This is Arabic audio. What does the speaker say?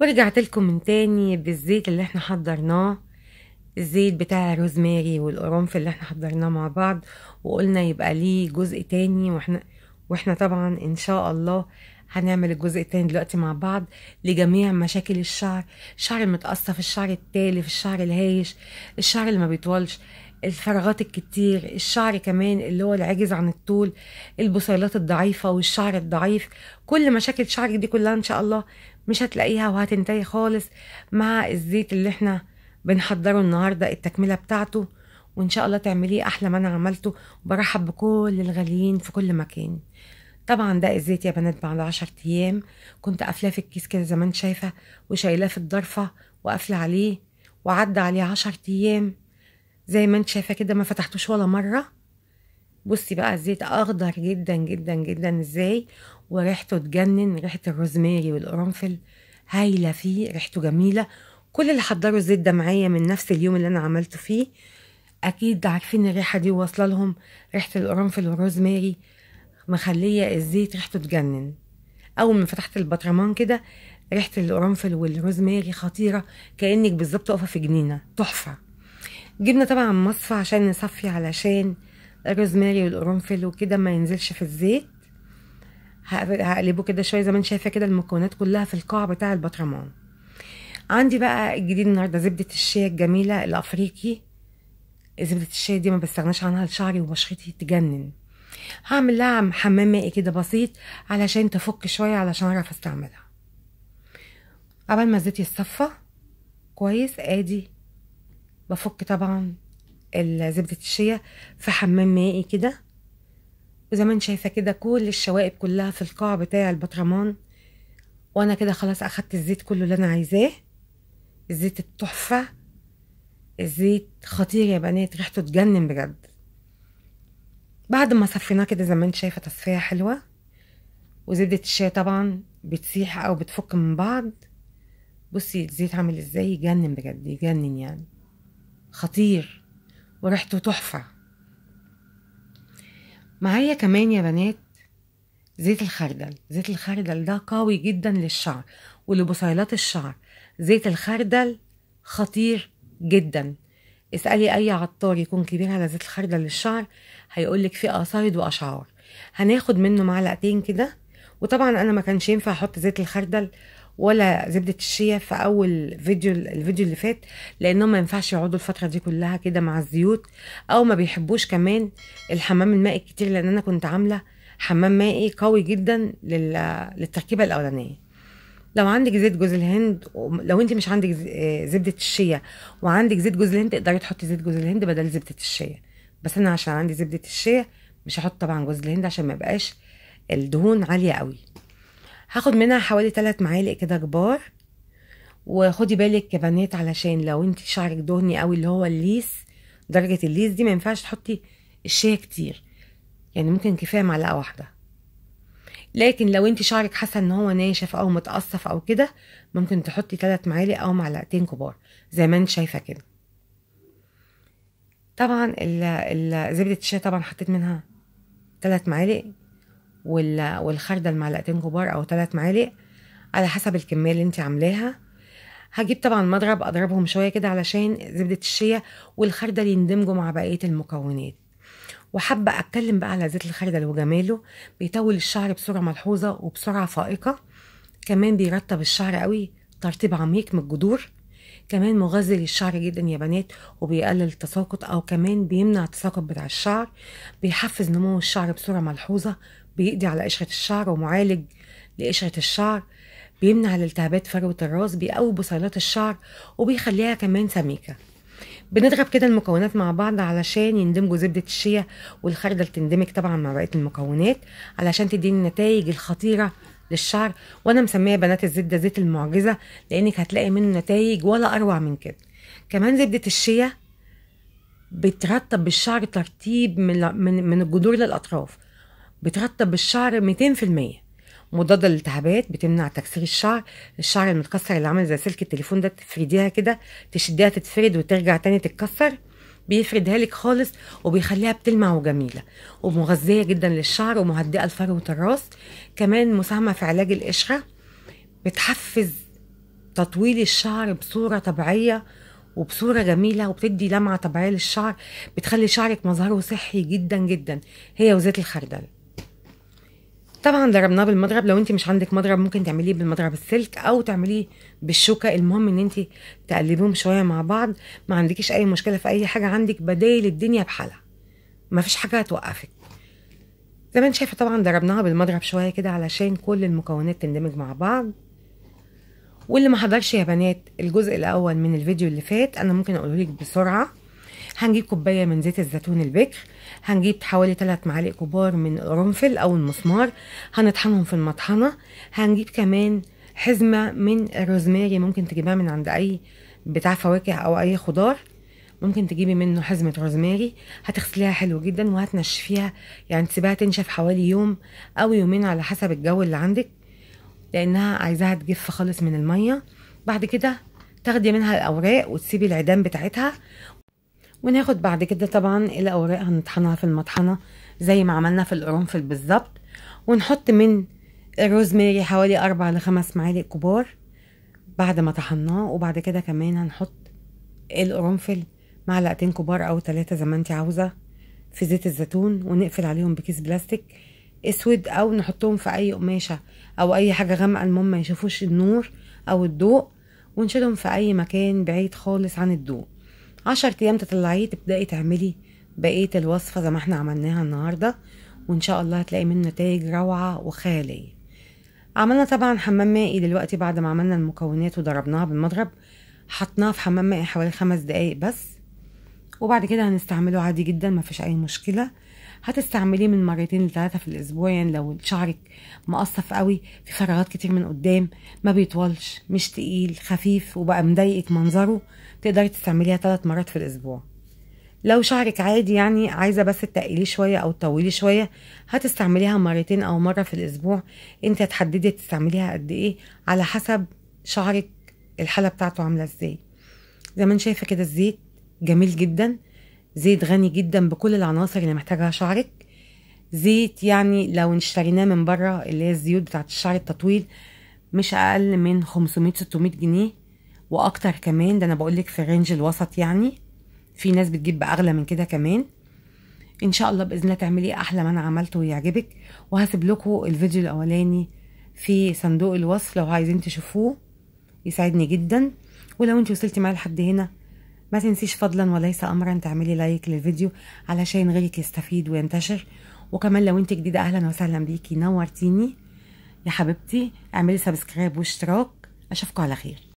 ورجعت لكم من تاني بالزيت اللي إحنا حضرناه الزيت بتاع الروزماري والقرنفل اللي إحنا حضرناه مع بعض وقلنا يبقى ليه جزء تاني وإحنا وإحنا طبعا إن شاء الله هنعمل الجزء التاني دلوقتي مع بعض لجميع مشاكل الشعر. الشعر المتقصف الشعر التالف الشعر الهايش الشعر اللي ما بيطولش الفراغات الكتير الشعر كمان اللي هو العاجز عن الطول البصيلات الضعيفة والشعر الضعيف. كل مشاكل شعرك دي كلها إن شاء الله مش هتلاقيها وهتنتهي خالص مع الزيت اللي إحنا بنحضره النهارده التكملة بتاعته. وإن شاء الله تعمليه أحلى ما أنا عملته. وبرحب بكل الغاليين في كل مكان. طبعا ده الزيت يا بنات بعد عشر أيام. كنت قافلاه في الكيس كده زي ما انت شايفة وشايلاه في الضرفة وقافلة عليه وعدى عليه عشر أيام. زي ما أنت شايفة كده ما فتحتوش ولا مرة. بصي بقى الزيت أخضر جدا جدا جدا. إزاي؟ وريحته تجنن ريحة الروزماري والقرنفل هايلة فيه ريحته جميلة. كل اللي حضروا الزيت ده معايا من نفس اليوم اللي أنا عملته فيه. أكيد عارفين الريحة دي واصلة لهم ريحة القرنفل والروزماري. مخلية الزيت ريحته تجنن. أول ما فتحت البطرمان كده ريحة القرنفل والروزماري خطيرة كأنك بالظبط واقفة في جنينة. تحفة. جبنا طبعا مصفى عشان نصفي علشان الروزماري والقرنفل وكده ما ينزلش في الزيت. هقلبه كده شوية زي ما أنت شايفة كده المكونات كلها في القاع بتاع البطرمان عندي بقى الجديد النهارده زبدة الشيا الجميلة الأفريقي. زبدة الشيا دي ما بستغناش عنها لشعري وبشرتي تجنن. هعمل لها حمام مائي كده بسيط علشان تفك شوية علشان أعرف أستعملها. قبل ما الزيت يتصفى كويس آدي بفك طبعا زبدة الشيا في حمام مائي كده. وزي ما انت شايفة كده كل الشوائب كلها في القاع بتاع البطرمان. وأنا كده خلاص أخدت الزيت كله اللي أنا عايزاه. الزيت التحفة. الزيت خطير يا بنات ريحته تجنن بجد. بعد ما صفيناه كده زي ما انت شايفة تصفية حلوة. وزبدة الشاي طبعا بتسيح أو بتفك من بعض. بصي الزيت عامل إزاي؟ يجنن بجد يجنن يعني. خطير. وريحته تحفة. معايا كمان يا بنات زيت الخردل. زيت الخردل ده قوي جدا للشعر ولبصيلات الشعر. زيت الخردل خطير جدا. اسألي أي عطار يكون كبير على زيت الخردل للشعر هيقولك فيه قصايد وأشعار. هناخد منه معلقتين كده. وطبعا أنا ما كانش ينفع أحط زيت الخردل ولا زبدة الشيا في أول فيديو الفيديو اللي فات لأنهم ما ينفعش يقعدوا الفترة دي كلها كده مع الزيوت أو ما بيحبوش كمان الحمام المائي الكتير لأن أنا كنت عاملة حمام مائي قوي جدا للتركيبة الأولانية. لو عندك زيت جوز الهند لو أنت مش عندك زبدة الشيا وعندك زيت جوز الهند تقدري تحطي زيت جوز الهند بدل زبدة الشيا. بس أنا عشان عندي زبدة الشيا مش هحط طبعا جوز الهند عشان ما يبقاش الدهون عالية قوي. هاخد منها حوالي 3 معالق كده كبار وخدي بالك يا بنات علشان لو انت شعرك دهني قوي اللي هو الليس درجة الليس دي ما ينفعش تحطي الشيا كتير. يعني ممكن كفاية معلقة واحدة. لكن لو انت شعرك حاسة ان هو ناشف أو متقصف أو كده ممكن تحطي 3 معالق أو معلقتين كبار. زي ما انت شايفة كده. طبعا زبدة الشيا طبعا حطيت منها 3 معالق. والخردل معلقتين كبار أو ثلاث معالق على حسب الكمية اللي انت عاملاها. هجيب طبعا مضرب أضربهم شوية كده علشان زبدة الشيا والخردل يندمجوا مع بقية المكونات. وحابة أتكلم بقى على زيت الخردل وجماله. بيطول الشعر بسرعة ملحوظة وبسرعة فائقة. كمان بيرطب الشعر قوي ترطيب عميق من الجذور. كمان مغذي للشعر جدا يا بنات وبيقلل التساقط أو كمان بيمنع التساقط بتاع الشعر. بيحفز نمو الشعر بصوره ملحوظة بيقضي على قشرة الشعر ومعالج لقشرة الشعر بيمنع الالتهابات فروة الراس بيقوي بصيلات الشعر وبيخليها كمان سميكة. بنضرب كده المكونات مع بعض علشان يندمجوا زبدة الشيا والخردل تندمج طبعا مع بقية المكونات علشان تديني النتائج الخطيرة للشعر. وأنا مسمية بنات الزيت ده زيت المعجزة لأنك هتلاقي منه نتائج ولا أروع من كده. كمان زبدة الشيا بترطب بالشعر ترتيب من, من الجذور للأطراف. بترطب الشعر 200% مضادة للالتهابات بتمنع تكسير الشعر. الشعر المتكسر اللي عامل زي سلك التليفون ده تفرديها كده تشديها تتفرد وترجع تاني تتكسر. بيفردها لك خالص وبيخليها بتلمع وجميلة ومغذية جدا للشعر ومهدئة لفروة الراس كمان مساهمة في علاج القشرة بتحفز تطويل الشعر بصورة طبيعية وبصورة جميلة وبتدي لمعة طبيعية للشعر بتخلي شعرك مظهره صحي جدا جدا. هي وزيت الخردل. طبعا ضربناه بالمضرب. لو انت مش عندك مضرب ممكن تعمليه بالمضرب السلك أو تعمليه بالشوكة. المهم إن انت تقلبيهم شوية مع بعض. ما عندكيش أي مشكلة في أي حاجة. عندك بدايل الدنيا بحالها. ما فيش حاجة هتوقفك. زي ما انت شايفة طبعا ضربناها بالمضرب شوية كده علشان كل المكونات تندمج مع بعض. واللي ما حضرش يا بنات الجزء الأول من الفيديو اللي فات أنا ممكن اقوله لك بسرعة. هنجيب كوباية من زيت الزيتون البكر هنجيب حوالي 3 معالق كبار من القرنفل أو المسمار هنطحنهم في المطحنة هنجيب كمان حزمة من الروزماري ممكن تجيبها من عند أي بتاع فواكه أو أي خضار ممكن تجيبي منه حزمة روزماري هتغسليها حلو جدا وهتنشفيها يعني تسيبها تنشف حوالي يوم أو يومين على حسب الجو اللي عندك لأنها عايزاها تجف خالص من المية. بعد كده تاخدي منها الأوراق وتسيبي العيدان بتاعتها وناخد بعد كده طبعا الاوراق هنطحنها في المطحنة زي ما عملنا في القرنفل بالظبط. ونحط من الروزماري حوالي أربع لخمس معالق كبار بعد ما طحناه وبعد كده كمان هنحط القرنفل معلقتين كبار أو ثلاثة زي ما انت عاوزة في زيت الزيتون ونقفل عليهم بكيس بلاستيك أسود أو نحطهم في أي قماشة أو أي حاجة غامقة المهم ما يشوفوش النور أو الضوء ونشيلهم في أي مكان بعيد خالص عن الضوء. عشر أيام تطلعيه تبدأي تعملي بقية الوصفة زي ما إحنا عملناها النهارده وإن شاء الله هتلاقي منه نتائج روعة وخيالية. عملنا طبعا حمام مائي دلوقتي بعد ما عملنا المكونات وضربناها بالمضرب. حطناه في حمام مائي حوالي خمس دقايق بس وبعد كده هنستعمله عادي جدا مفيش أي مشكلة. هتستعمليه من مرتين لثلاثة في الأسبوع يعني لو شعرك مقصف قوي في فراغات كتير من قدام ما بيطولش مش تقيل خفيف وبقى مضايقك منظره تقدري تستعمليها ثلاث مرات في الأسبوع. لو شعرك عادي يعني عايزة بس تقليه شوية أو تطوليه شوية هتستعمليها مرتين أو مرة في الأسبوع. انت هتحددي تستعمليها قد إيه على حسب شعرك الحالة بتاعته عاملة إزاي. زي ما انت شايفة كده الزيت جميل جدا زيت غني جدا بكل العناصر اللي محتاجها شعرك. زيت يعني لو اشتريناه من بره اللي هي الزيوت بتاعت الشعر التطويل مش أقل من 500 600 جنيه. وأكتر كمان ده أنا بقول لك في ال range الوسط يعني. في ناس بتجيب بأغلى من كده كمان. إن شاء الله بإذن الله تعملي أحلى ما أنا عملته ويعجبك. وهسيب لكم الفيديو الأولاني في صندوق الوصف لو عايزين تشوفوه يساعدني جدا. ولو أنت وصلتي معايا لحد هنا ما تنسيش فضلا وليس امرا تعملي like للفيديو علشان غيرك يستفيد وينتشر. وكمان لو انت جديدة أهلا وسهلا بيكي. نورتيني. يا حبيبتي اعملي سبسكرايب واشتراك. أشوفكم على خير.